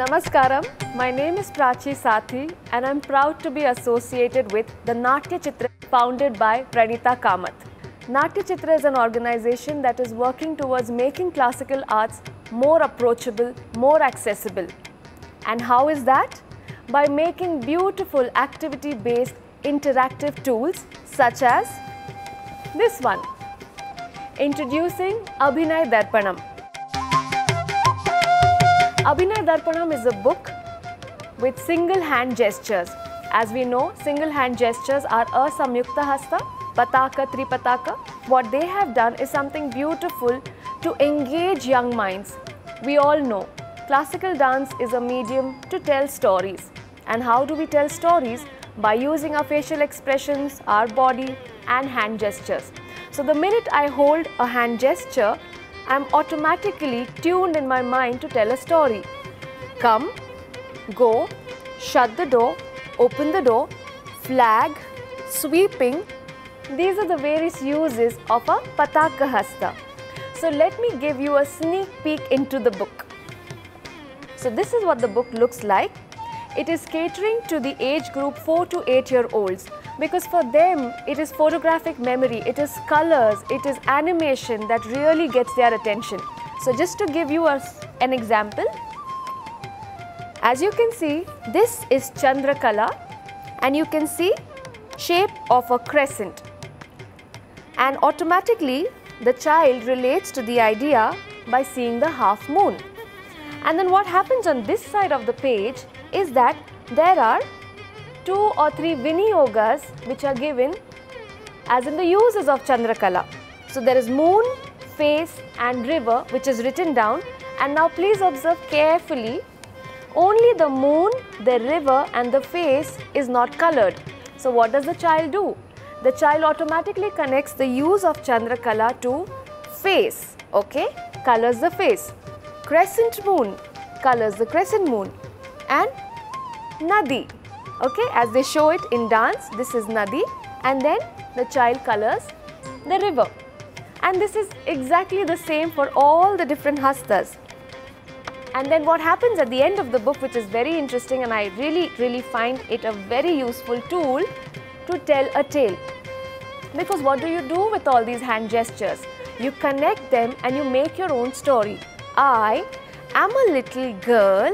Namaskaram, my name is Prachi Saathi and I'm proud to be associated with the Natya Chittra founded by Pranita Kamath. Natya Chittra is an organization that is working towards making classical arts more approachable, more accessible. And how is that? By making beautiful activity based interactive tools such as this one. Introducing Abhinay Darpanam. Abhinay Darpanam is a book with single hand gestures. As we know, single hand gestures are asamyukta hasta, pataka, tripataka. What they have done is something beautiful to engage young minds. We all know classical dance is a medium to tell stories. And how do we tell stories? By using our facial expressions, our body and hand gestures. So the minute I hold a hand gesture, I am automatically tuned in my mind to tell a story. Come, go, shut the door, open the door, flag, sweeping. These are the various uses of a pataka hasta. So let me give you a sneak peek into the book. So this is what the book looks like. It is catering to the age group 4 to 8 year olds because for them it is photographic memory, it is colors, it is animation that really gets their attention. So just to give you a, an example, as you can see this is Chandrakala and you can see shape of a crescent and automatically the child relates to the idea by seeing the half moon. And then what happens on this side of the page is that there are two or three Viniyogas which are given as in the uses of Chandrakala. So there is moon, face and river which is written down and now please observe carefully only the moon, the river and the face is not colored. So what does the child do? The child automatically connects the use of Chandrakala to face, okay, colors the face. Crescent moon colors the crescent moon and Nadi, okay, as they show it in dance, this is Nadi and then the child colors the river. And this is exactly the same for all the different hastas. And then what happens at the end of the book which is very interesting and I really really find it a very useful tool to tell a tale. Because what do you do with all these hand gestures? You connect them and you make your own story. I am a little girl.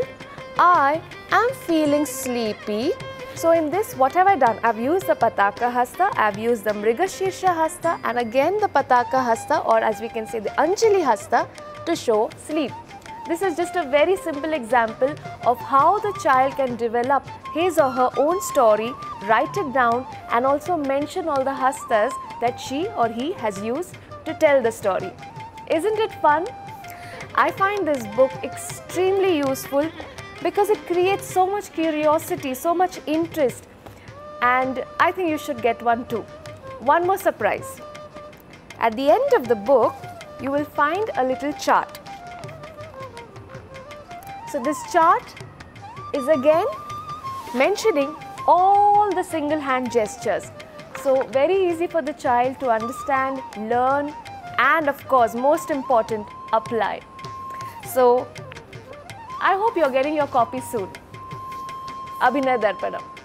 I am feeling sleepy. So in this, what have I done? I've used the Pataka Hasta, I've used the Mrigashirsha Hasta and again the Pataka Hasta or as we can say the Anjali Hasta to show sleep. This is just a very simple example of how the child can develop his or her own story, write it down and also mention all the hastas that she or he has used to tell the story. Isn't it fun? I find this book extremely useful because it creates so much curiosity, so much interest and I think you should get one too. One more surprise. At the end of the book, you will find a little chart. So this chart is again mentioning all the single hand gestures. So very easy for the child to understand, learn and of course most important apply. So I hope you're getting your copy soon. Abhinay Darpanam.